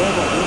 네. 네, 네.